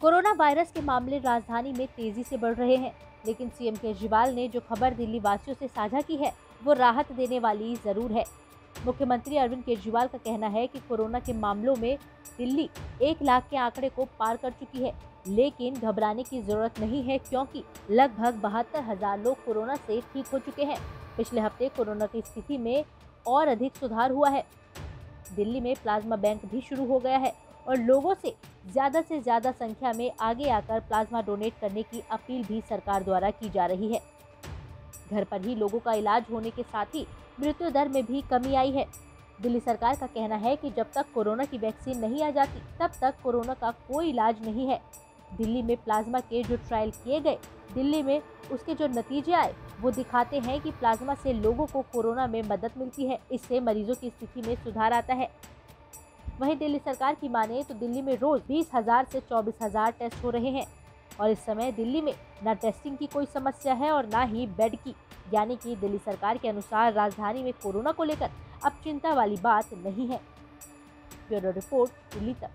Corona virus के मामले राजधानी में तेज़ी से बढ़ रहे हैं, लेकिन सीएम केजरीवाल ने जो खबर दिल्ली वासियों से साझा की है, वो राहत देने वाली ज़रूर है। मुख्यमंत्री अरविंद केजरीवाल का कहना है कि कोरोना के मामलों में दिल्ली एक लाख के आंकड़े को पार कर चुकी है, लेकिन घबराने की ज़रूरत नहीं है क्योंकि लगभग बहत्तर हज़ार लोग कोरोना से ठीक हो चुके हैं। पिछले हफ़्ते कोरोना की स्थिति में और अधिक सुधार हुआ है। दिल्ली में प्लाज्मा बैंक भी शुरू हो गया है और लोगों से ज़्यादा से ज़्यादा संख्या में आगे आकर प्लाज्मा डोनेट करने की अपील भी सरकार द्वारा की जा रही है। घर पर ही लोगों का इलाज होने के साथ ही मृत्यु दर में भी कमी आई है। दिल्ली सरकार का कहना है कि जब तक कोरोना की वैक्सीन नहीं आ जाती, तब तक कोरोना का कोई इलाज नहीं है। दिल्ली में प्लाज्मा के जो ट्रायल किए गए, दिल्ली में उसके जो नतीजे आए, वो दिखाते हैं कि प्लाज्मा से लोगों को कोरोना में मदद मिलती है। इससे मरीजों की स्थिति में सुधार आता है। वहीं दिल्ली सरकार की माने तो दिल्ली में रोज बीस हज़ार से चौबीस हज़ार टेस्ट हो रहे हैं। और इस समय दिल्ली में न टेस्टिंग की कोई समस्या है और न ही बेड की। यानी कि दिल्ली सरकार के अनुसार राजधानी में कोरोना को लेकर अब चिंता वाली बात नहीं है। ब्यूरो रिपोर्ट, दिल्ली तक।